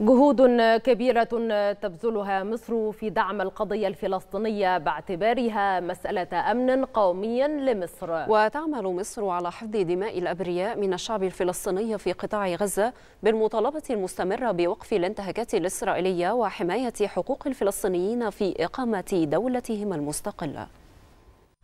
جهود كبيرة تبذلها مصر في دعم القضية الفلسطينية باعتبارها مسألة أمن قومي لمصر. وتعمل مصر على حفظ دماء الأبرياء من الشعب الفلسطيني في قطاع غزة بالمطالبة المستمرة بوقف الانتهاكات الإسرائيلية وحماية حقوق الفلسطينيين في إقامة دولتهم المستقلة.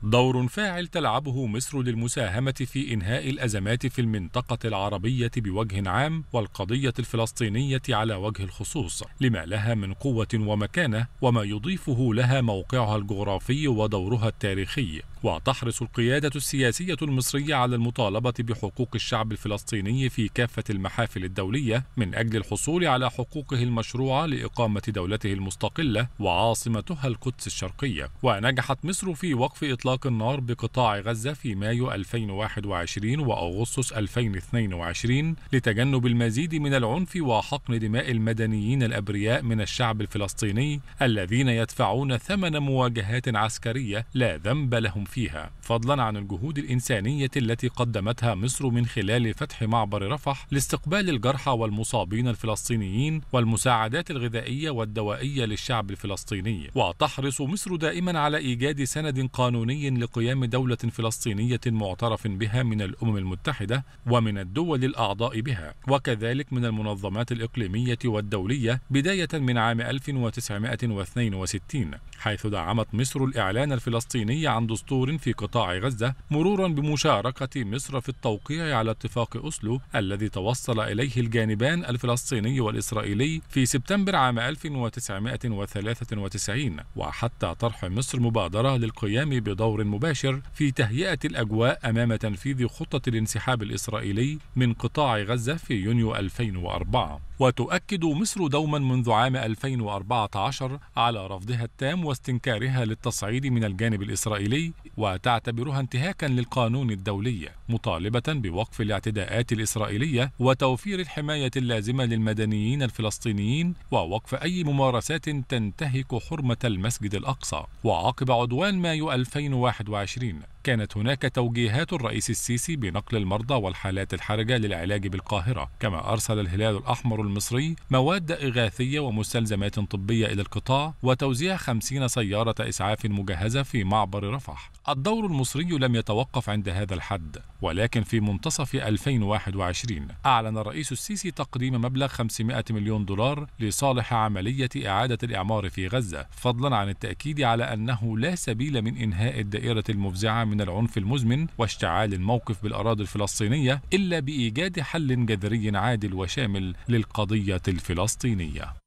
دور فاعل تلعبه مصر للمساهمة في إنهاء الأزمات في المنطقة العربية بوجه عام والقضية الفلسطينية على وجه الخصوص لما لها من قوة ومكانة وما يضيفه لها موقعها الجغرافي ودورها التاريخي. وتحرص القيادة السياسية المصرية على المطالبة بحقوق الشعب الفلسطيني في كافة المحافل الدولية من أجل الحصول على حقوقه المشروعة لإقامة دولته المستقلة وعاصمتها القدس الشرقية. ونجحت مصر في وقف إطلاق النار بقطاع غزة في مايو 2021 وأغسطس 2022 لتجنب المزيد من العنف وحقن دماء المدنيين الأبرياء من الشعب الفلسطيني الذين يدفعون ثمن مواجهات عسكرية لا ذنب لهم فيها فضلا عن الجهود الإنسانية التي قدمتها مصر من خلال فتح معبر رفح لاستقبال الجرحى والمصابين الفلسطينيين والمساعدات الغذائية والدوائية للشعب الفلسطيني. وتحرص مصر دائما على إيجاد سند قانوني لقيام دولة فلسطينية معترف بها من الأمم المتحدة ومن الدول الأعضاء بها. وكذلك من المنظمات الإقليمية والدولية بداية من عام 1962 حيث دعمت مصر الإعلان الفلسطيني عن دستور في قطاع غزة مرورا بمشاركة مصر في التوقيع على اتفاق أسلو الذي توصل إليه الجانبان الفلسطيني والإسرائيلي في سبتمبر عام 1993 وحتى طرح مصر مبادرة للقيام بدور مباشر في تهيئة الأجواء أمام تنفيذ خطة الانسحاب الإسرائيلي من قطاع غزة في يونيو 2004 وتؤكد مصر دوما منذ عام 2014 على رفضها التام واستنكارها للتصعيد من الجانب الإسرائيلي وتعتبرها انتهاكا للقانون الدولي مطالبة بوقف الاعتداءات الإسرائيلية وتوفير الحماية اللازمة للمدنيين الفلسطينيين ووقف أي ممارسات تنتهك حرمة المسجد الأقصى. وعقب عدوان مايو 2021 كانت هناك توجيهات الرئيس السيسي بنقل المرضى والحالات الحرجة للعلاج بالقاهرة. كما أرسل الهلال الأحمر المصري مواد إغاثية ومستلزمات طبية إلى القطاع وتوزيع خمسين سيارة إسعاف مجهزة في معبر رفح. الدور المصري لم يتوقف عند هذا الحد ولكن في منتصف 2021 أعلن الرئيس السيسي تقديم مبلغ 500 مليون دولار لصالح عملية إعادة الإعمار في غزة فضلا عن التأكيد على أنه لا سبيل من إنهاء الدائرة المفزعة من العنف المزمن واشتعال الموقف بالأراضي الفلسطينية إلا بإيجاد حل جذري عادل وشامل للقضية الفلسطينية.